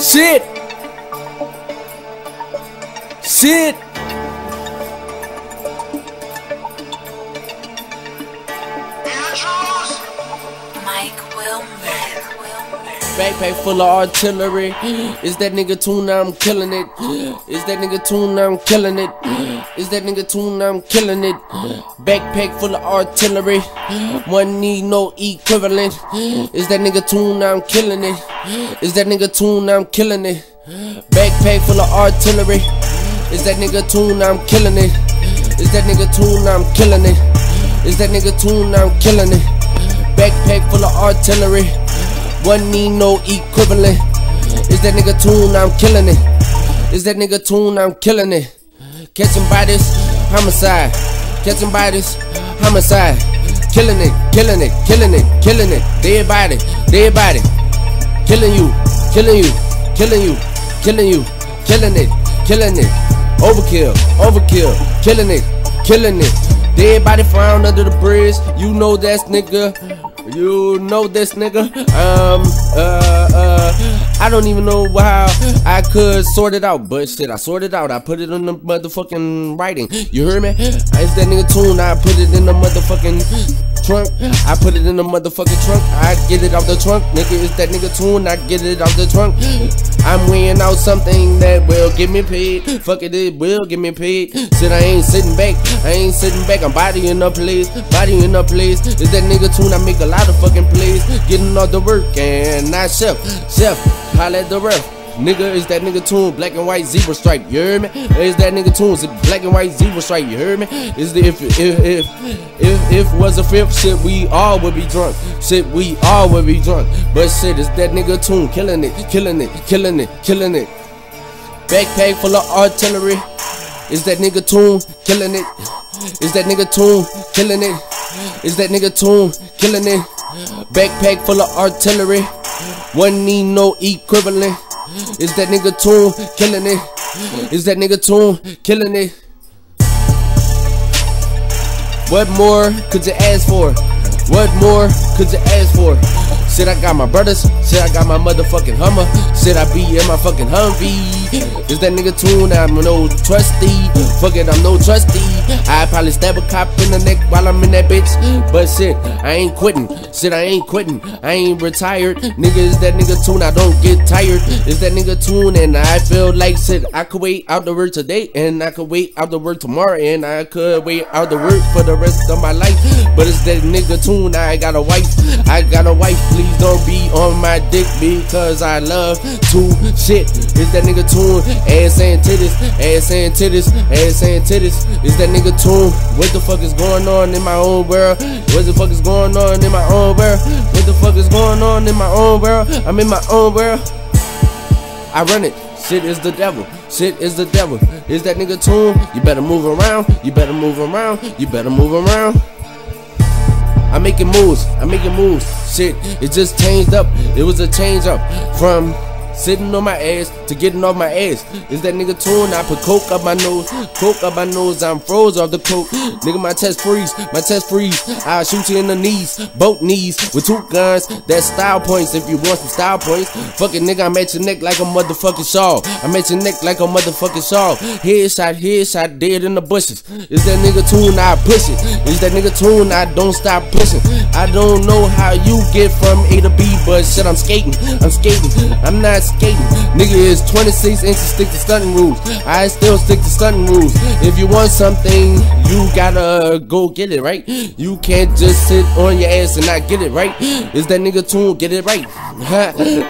Shit. Shit. Backpack full of artillery. Is that nigga tuna? I'm killing it. Is that nigga tuna? I'm killing it. Is that nigga tuna? I'm killing it. Backpack full of artillery. One need no equivalent. Is that nigga tuna? I'm killing it. Is that nigga tuna? I'm killing it. Backpack full of artillery. Is that nigga tuna? I'm killing it. Is that nigga tuna? I'm killing it. Is that nigga tuna? I'm killing it. Backpack full of artillery. One need no equivalent. Is that nigga tune? I'm killing it. Is that nigga tune? I'm killing it. Catching bodies, homicide. Catching bodies, homicide. Killing it, killing it, killing it, killing it. Dead body, dead body. Killing you, killing you, killing you, killing you, killing it, killing it. Overkill, overkill, killing it, killing it. Dead body found under the bridge. You know that's nigga. You know this nigga. Um, uh, uh, I don't even know how I could sort it out, but shit, I sorted out. I put it in the motherfucking writing. You heard me? It's that nigga tune. I put it in the motherfucking trunk. I put it in the motherfucking trunk. I get it out the trunk. Nigga, it's that nigga tune. I get it out the trunk. I'm weighing out something that will get me paid. Fuck it, it will get me paid. Said I ain't sitting back. I ain't sitting back. I'm bodying the place. Bodying the place. Is that nigga tune? I make a lot of fucking plays. Getting all the work and not chef. Chef, holla at the ref. Nigga, is that nigga tune black and white zebra stripe? You heard me? Is that nigga tune is it black and white zebra stripe? You heard me? Is the if if if if if was a fifth shit, we all would be drunk. Shit, we all would be drunk. But shit, is that nigga tune killing it, killing it, killing it, killing it. Backpack full of artillery. Is that nigga tune killing it? Is that nigga tune killing it? Is that nigga tune killing it? Backpack full of artillery. One need no equivalent. Is that nigga tune killing it? Is that nigga tune killing it? What more could you ask for? What more could you ask for? Shit, I got my brothers. Shit, I got my motherfucking Hummer. Shit, I be in my fucking Humvee. Is that nigga tune? I'm no trustee. Fuck it, I'm no trustee. I probably stab a cop in the neck while I'm in that bitch. But shit, I ain't quitting. Shit, I ain't quitting. I ain't retired. Nigga, is that nigga tune? I don't get tired. Is that nigga tune? And I feel like shit. I could wait out the work today, and I could wait out the work tomorrow, and I could wait out the work for the rest of my life. But it's that nigga tune. I got a wife. I got a wife. Please don't be on my dick because I love to shit. Is that nigga tune? Ass and titties, ass and titties, ass and titties. Is that nigga tune? What the fuck is going on in my own world? What the fuck is going on in my own world? What the fuck is going on in my own world? I'm in my own world. I run it. Shit is the devil. Shit is the devil. Is that nigga tune? You better move around. You better move around. You better move around. I'm making moves. I'm making moves. Shit, it just changed up. It was a change up from sitting on my ass to getting off my ass. Is that nigga tune? I put coke up my nose, coke up my nose. I'm froze off the coke. Nigga, my chest freeze, my chest freeze. I'll shoot you in the knees, both knees with two guns. That's style points if you want some style points. Fucking nigga, I'm at your neck like a motherfucking shawl. I'm at your neck like a motherfucking shawl. Headshot, headshot, dead in the bushes. Is that nigga tune? I push it. Is that nigga tune? I don't stop pushing. I don't know how you get from A to B, but shit, I'm skating. I'm skating. I'm not skating. Nigga is 26 inches, stick to stunting rules. I still stick to stunting rules. If you want something, you gotta go get it, right? You can't just sit on your ass and not get it, right? Is that nigga tune? Get it right.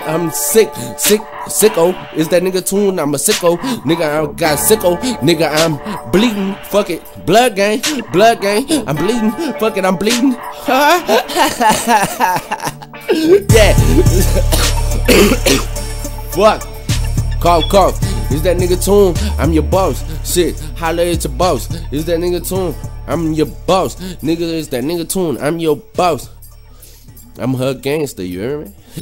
I'm sick, sick, sicko. Is that nigga tune? I'm a sicko. Nigga, I got sicko. Nigga, I'm bleeding. Fuck it. Blood gang, blood gang. I'm bleeding. Fuck it, I'm bleeding. yeah. Fuck. Cough, cough. Is that nigga tune? I'm your boss. Shit, holla at your boss. Is that nigga tune? I'm your boss. Nigga, is that nigga tune? I'm your boss. I'm her gangster, you hear me?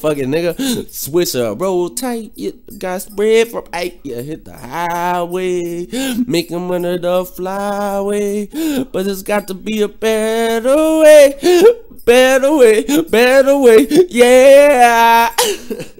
Fucking nigga, switch up, roll tight. You got spread from eight. You hit the highway, make him under the flyway. But it's got to be a better way, better way, better way, yeah.